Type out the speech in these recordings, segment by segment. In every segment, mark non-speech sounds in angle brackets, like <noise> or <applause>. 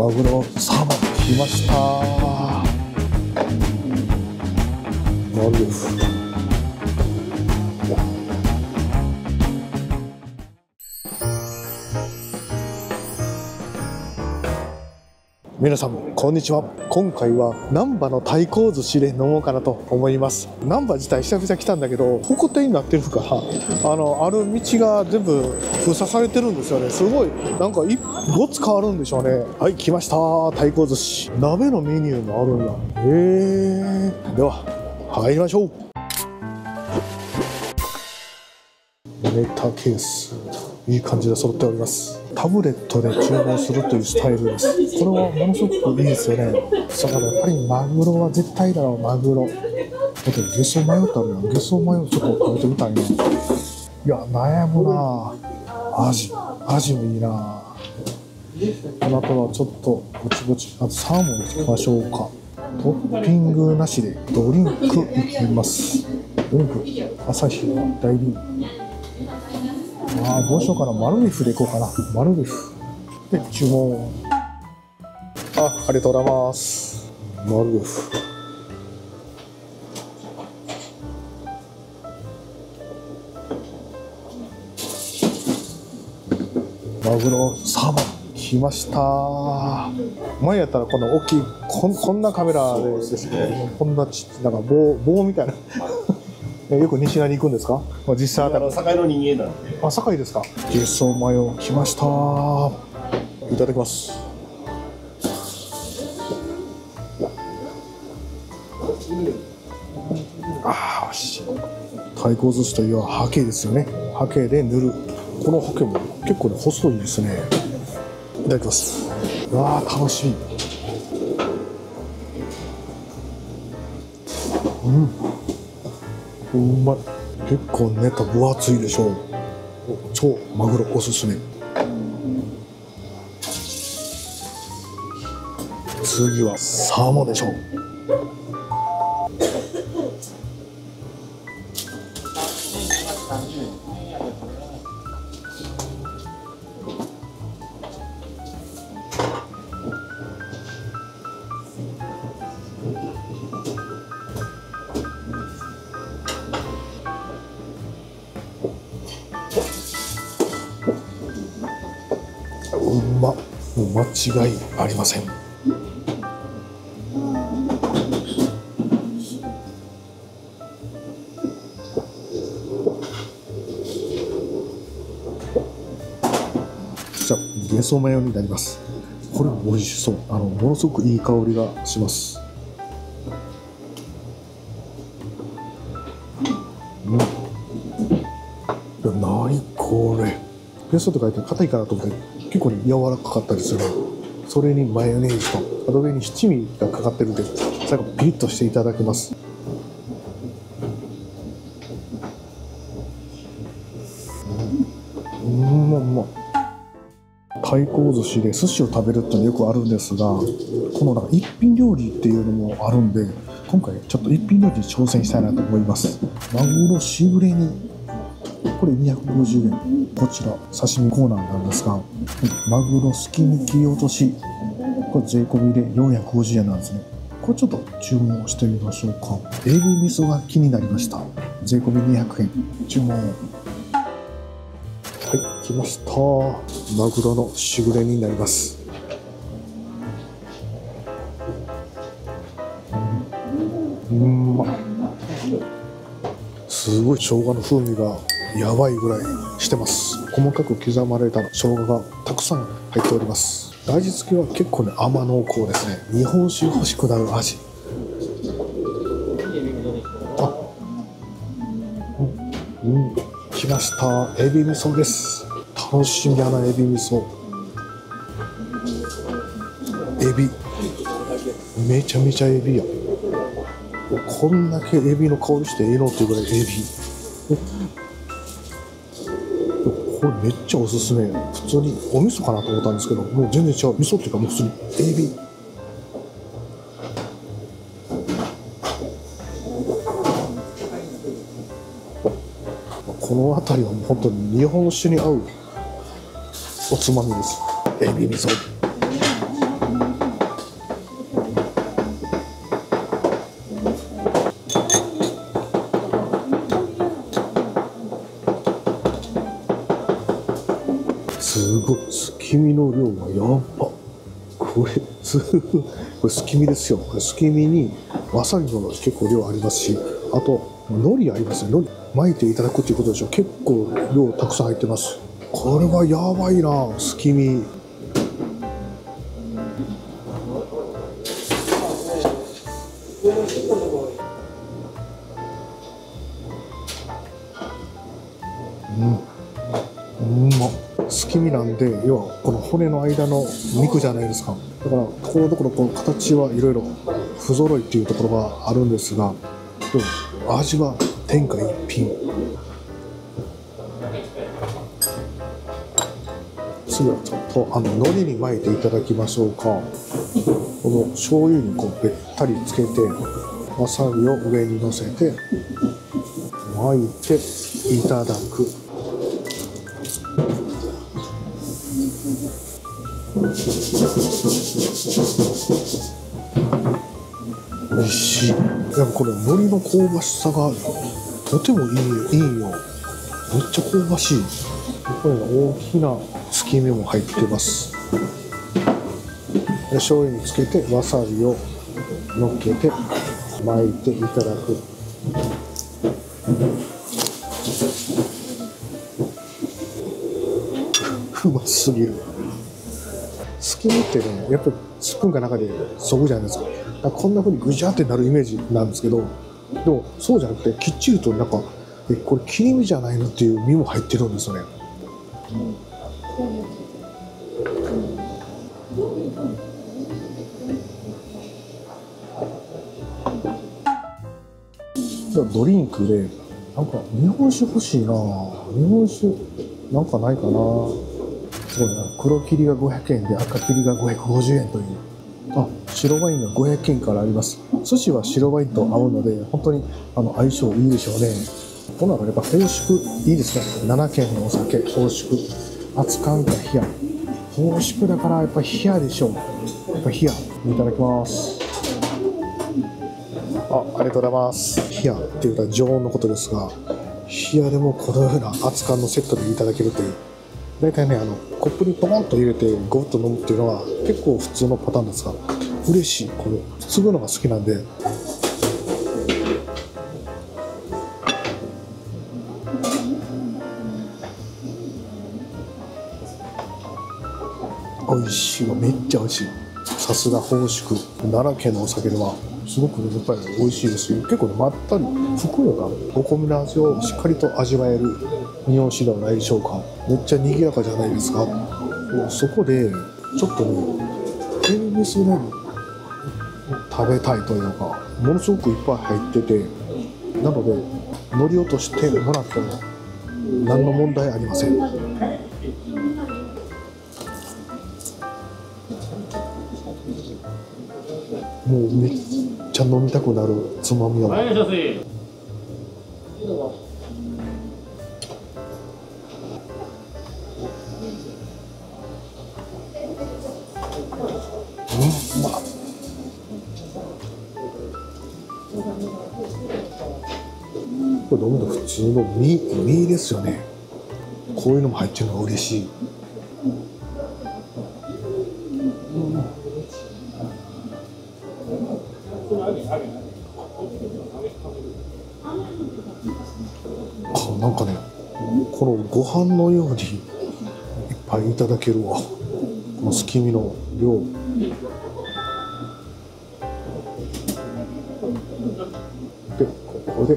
マグロサーモン来ました。皆さんこんにちは。今回は難波の太閤寿司で飲もうかなと思います。難波自体久々来たんだけど歩行天になってるからあのある道が全部封鎖されてるんですよね。すごいなんか一ごつ変わるんでしょうね。はい来ました太閤寿司。鍋のメニューもあるんだへえでは入りましょう。ネタケース。いい感じで揃っております。タブレットで注文するというスタイルです。これはものすごくいいですよね。だからやっぱりマグロは絶対だろうマグロ。だってゲソマヨってあるやんゲソマヨちょっと食べてみたいないや悩むなアジアジもいいなあ。なたはちょっとぼちぼち。あとサーモンいきましょうか。トッピングなしでドリンクいきます。ドリンク。朝日大リーああどうしようかなマルリフでいこうかな。マルリフで注文あありがとうございます。マルリフマグロサーモン来ました。前やったらこの大きいこんこんなカメラでですね。こんなちなんか棒棒みたいな。えよく西成行くんですか、まあ、実際あたり。境の人間なんであ堺ですか。ゲソマヨ来ました。いただきます。ああ美味し。い太鼓寿司といえばハケですよね。ハケで塗る。このハケも結構ね細いですね。いただきます。うわあ楽しみ。うんうまい結構ネタ分厚いでしょ。う超マグロおすすめ。次はサーモンでしょ。うう間違いありません。じゃあゲソマヨになります。これ美味しそう。あのものすごくいい香りがします。うん。いや何これ。ゲソって書いて硬いかなと思って。結構柔らかかったりする。それにマヨネーズとあと上に七味がかかってるんで最後ピリッとしていただきます。うんまうま太閤寿司で寿司を食べるってのよくあるんですがこのなんか一品料理っていうのもあるんで今回ちょっと一品料理に挑戦したいなと思います。マグロしぐれ煮。これ250円。こちら刺身コーナーなんですがマグロすき抜き落とし。これ税込みで450円なんですね。これちょっと注文してみましょうか。エビ味噌が気になりました。税込み200円。注文はい来ました。マグロのしぐれになります。うんますごい生姜の風味が。やばいぐらいしてます。細かく刻まれた生姜がたくさん入っております。味付けは結構ね甘濃厚ですね。日本酒欲しくなる味。あうん、うん、来ました。エビ味噌です。楽しみやなエビ味噌。エビ。めちゃめちゃエビや。こんだけエビの香りしてええのっていうぐらいエビ。これめっちゃおすすめ。普通にお味噌かなと思ったんですけどもう全然違う。味噌っていうかもう普通にエビ。この辺りはもう本当に日本酒に合うおつまみです。エビ味噌。ごい。すき身の量がやばこれす <laughs> これすき身ですよ。これすき身にわさびも結構量ありますしあと海苔ありますね。海苔巻いていただくっていうことでしょ。結構量たくさん入ってます。これはやばいなすき身で要はこの骨の間の肉じゃないですか。だからところどころこの形はいろいろ不揃いっていうところがあるんですがで味は天下一品。次はちょっとあの海苔に巻いていただきましょうか。この醤油にこうべったりつけてわさびを上にのせて巻いていただく。美味しい。やっぱこれ海苔の。香ばしさがとてもいいいいよ。めっちゃ香ばしい。これ大きな月き身も入ってます。で醤油につけてわさびをのっけて巻いていただく。<laughs> うますぎる。き身ってねやっぱスプーンか中でそぐじゃないですか。かこんな風にぐじゃってなるイメージなんですけどでもそうじゃなくてきっちりとなんかえこれ切り身じゃないのっていう身も入ってるんですよね。うんドリンクでなんか日本酒欲しいな。日本酒なんかないかな。そうだな。黒霧が500円で赤霧が550円という。あ白ワインが500円からあります。寿司は白ワインと合うので本当にあの相性いいでしょうね。ほならやっぱ放宿いいですね7軒のお酒放宿。熱燗か冷や。放宿だからやっぱ冷やでしょう。やっぱ冷や。いただきます。あありがとうございます。冷やっていうのは常温のことですが冷やでもこのような熱燗のセットでいただけるという。大体ねあのコップにポンと入れてゴッと飲むっていうのは結構普通のパターンですが嬉しい。これ継ぐのが好きなんで。美味しいわ。めっちゃ美味しい。さすが本宿。奈良県のお酒ではすごくやっぱり美味しいですよ。結構まったりふくよかお米の味をしっかりと味わえる日本酒ではないでしょうか。めっちゃ賑やかじゃないですか。そこでちょっとねエビミスね食べたいというかものすごくいっぱい入っててなので乗り落としてもらっても何の問題ありません。もうめっちゃ飲みたくなるつまみをはい、いらっしゃいまうんまっ。これ飲むの普通の身身ですよね。こういうのも入ってるのが嬉しい。このご飯のようにいっぱいいただけるわ。このすき身の量。でここで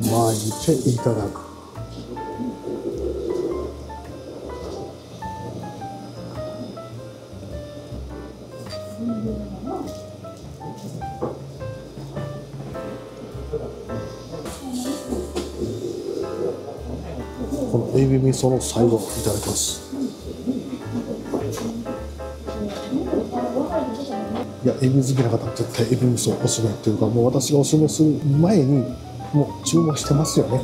巻いていただく。味噌の最後いただきます。いやエビ好きな方は絶対エビ味噌おすすめっていうかもう私がおすすめする前にもう注文してますよね。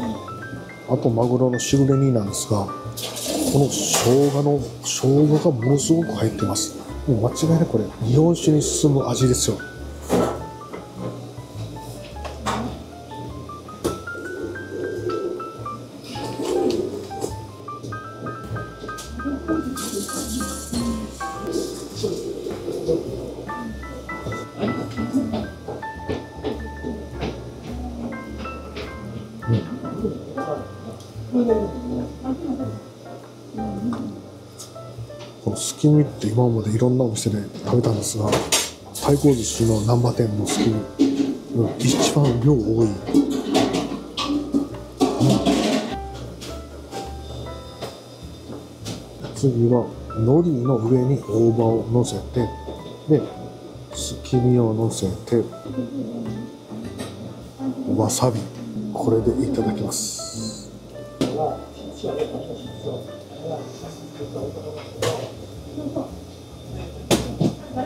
あとマグロのしぐれ煮なんですがこの生姜の生姜がものすごく入ってます。もう間違いなくこれ日本酒に進む味ですよ。すき身って今までいろんなお店で食べたんですが太鼓寿司の難波店のすき身が一番量多い、次は海苔の上に大葉を乗せてですき身を乗せてわさびこれでいただきます。最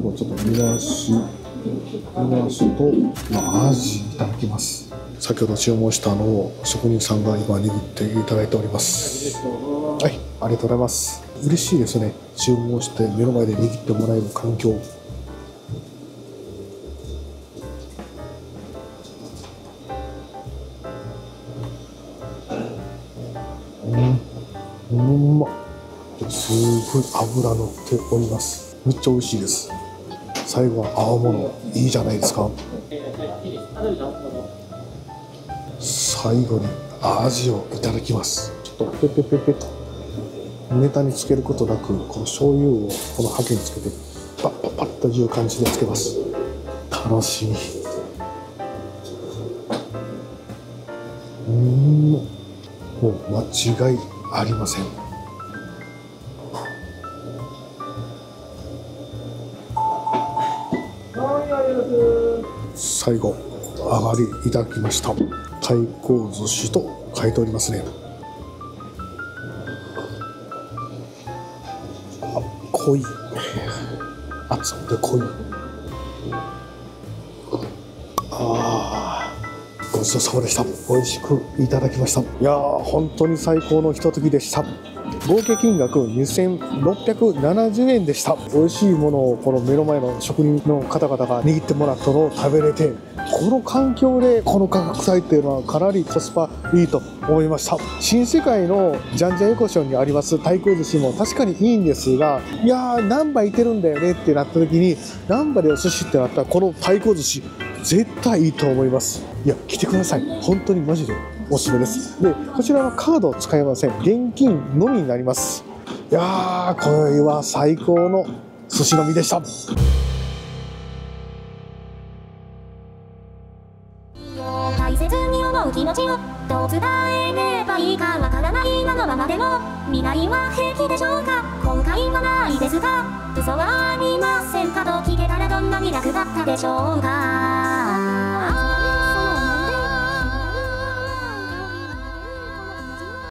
後ちょっと煮出し煮出しと、まあ、アジいただきます。先ほど注文したのを職人さんが今握っていただいております。はいありがとうございます。嬉しいですね。注文して目の前で握ってもらえる環境うんま。すごい脂乗っております。めっちゃ美味しいです。最後は青物。いいじゃないですか。最後に味をいただきます。ちょっとペペペペとネタにつけることなくこの醤油をこのハケにつけてパッパッパッという感じでつけます。楽しみ。うん。もう間違いありません。最後上がりいただきました。太鼓寿司と書いておりますね。あ濃い。熱くて濃い。あー。ごちそうさまでした。美味しくいただきました。いやー本当に最高のひとときでした。合計金額2670円でした。美味しいものをこの目の前の職人の方々が握ってもらったのを食べれてこの環境でこの価格帯っていうのはかなりコスパいいと思いました。新世界のジャンジャンエコションにあります。太鼓寿司も確かにいいんですがいやー難波いてるんだよねってなった時に難波でお寿司ってなったらこの太鼓寿司絶対いいと思います。いや来てください。本当にマジでおすすめです。でこちらはカードを使いません。現金のみになります。いやーこれは最高の寿司飲みでした。大切に思う気持ちをどう伝えればいいかわからないなのままでも未来は平気でしょうか？後悔はないですか嘘はありません。かと聞けたらどんなに楽だったでしょうか？